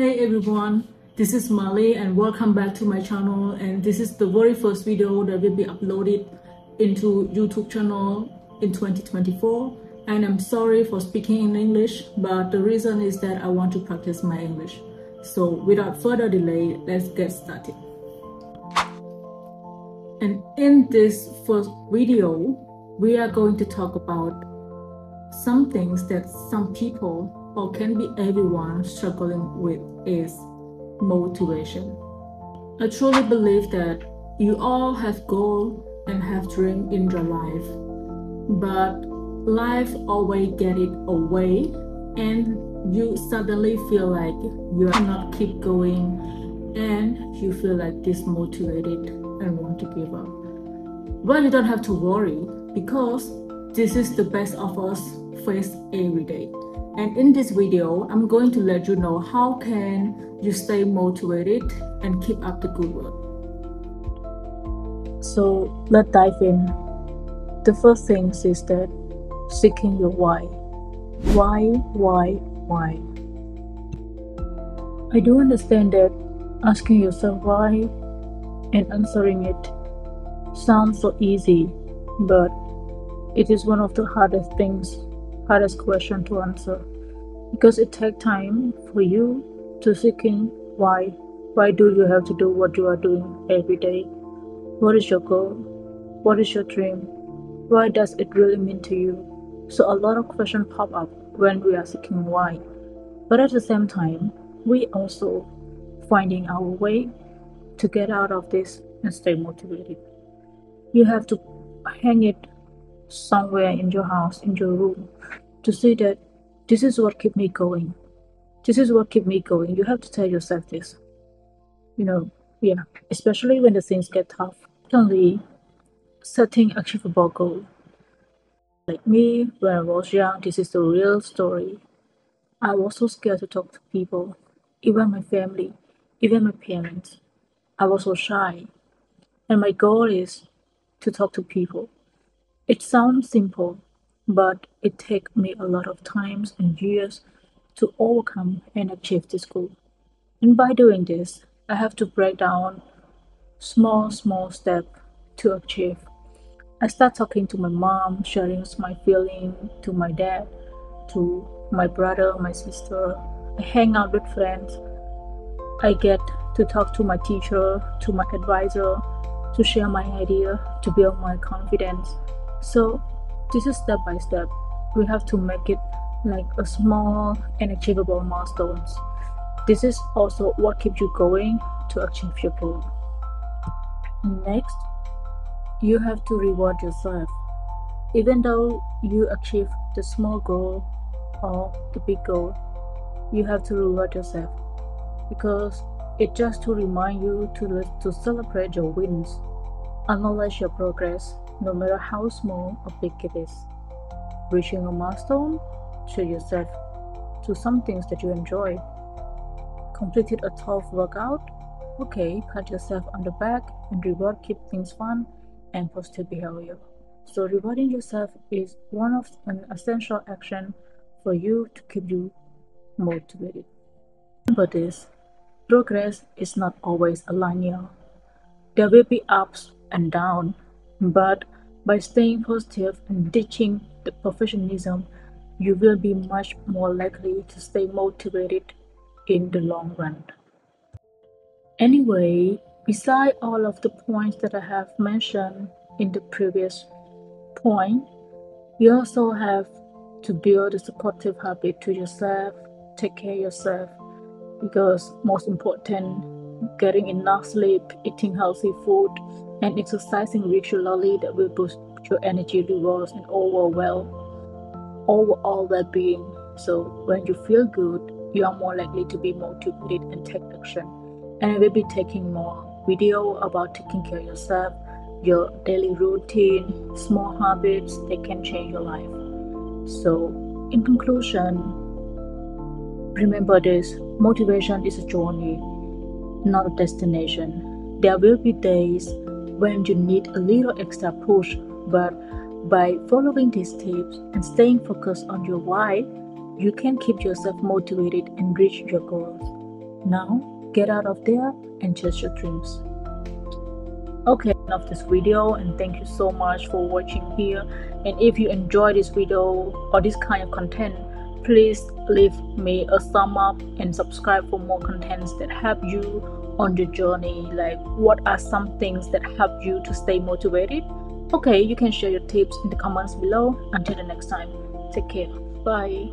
Hey everyone, this is Malee and welcome back to my channel and this is the very first video that will be uploaded into YouTube channel in 2024 and I'm sorry for speaking in English but the reason is that I want to practice my English. So without further delay, let's get started. And in this first video, we are going to talk about some things that some people or can be everyone struggling with is motivation. I truly believe that you all have goal and have dream in your life, but life always get it away and you suddenly feel like you cannot keep going and you feel like dismotivated and want to give up. Well, you don't have to worry because this is the best of us face every day. And in this video, I'm going to let you know how can you stay motivated and keep up the good work. So let's dive in. The first thing is that seeking your why. Why, why, why? I do understand that asking yourself why and answering it sounds so easy, but it is one of the hardest things hardest question to answer. Because it takes time for you to seeking why why do you have to do what you are doing every day? What is your goal? What is your dream? Why does it really mean to you? So a lot of questions pop up when we are seeking why. But at the same time we also finding our way to get out of this and stay motivated. You have to hang it somewhere in your house, in your room, to say that this is what keep me going. This is what keep me going. You have to tell yourself this. You know, yeah, especially when the things get tough. Suddenly, setting achievable goal. Like me, when I was young, this is the real story. I was so scared to talk to people, even my family, even my parents. I was so shy. And my goal is to talk to people it sounds simple, but it takes me a lot of times and years to overcome and achieve this goal. And by doing this, I have to break down small, small step to achieve. I start talking to my mom, sharing my feeling to my dad, to my brother, my sister. I hang out with friends. I get to talk to my teacher, to my advisor, to share my idea, to build my confidence, so this is step by step. We have to make it like a small and achievable milestones. This is also what keeps you going to achieve your goal. Next, you have to reward yourself. Even though you achieve the small goal or the big goal, you have to reward yourself because it's just to remind you to, to celebrate your wins, acknowledge your progress, no matter how small or big it is. Reaching a milestone, treat yourself to some things that you enjoy. Completed a tough workout? Okay, pat yourself on the back and reward keep things fun and positive behavior. So rewarding yourself is one of an essential action for you to keep you motivated. Remember this, progress is not always a linear. There will be ups and down, but by staying positive and ditching the perfectionism, you will be much more likely to stay motivated in the long run. Anyway, beside all of the points that I have mentioned in the previous point, you also have to build a supportive habit to yourself, take care of yourself, because most important, getting enough sleep, eating healthy food, and exercising regularly that will boost your energy levels and overall well overall well-being. So when you feel good you are more likely to be motivated and take action. And i will be taking more video about taking care of yourself your daily routine small habits that can change your life. So in conclusion remember this motivation is a journey not a destination. There will be days when you need a little extra push, but by following these tips and staying focused on your why, you can keep yourself motivated and reach your goals. Now, get out of there and chase your dreams. Okay, of this video and thank you so much for watching here. And if you enjoy this video or this kind of content, please leave me a thumb up and subscribe for more contents that help you on your journey like what are some things that help you to stay motivated? Okay you can share your tips in the comments below. Until the next time take care. Bye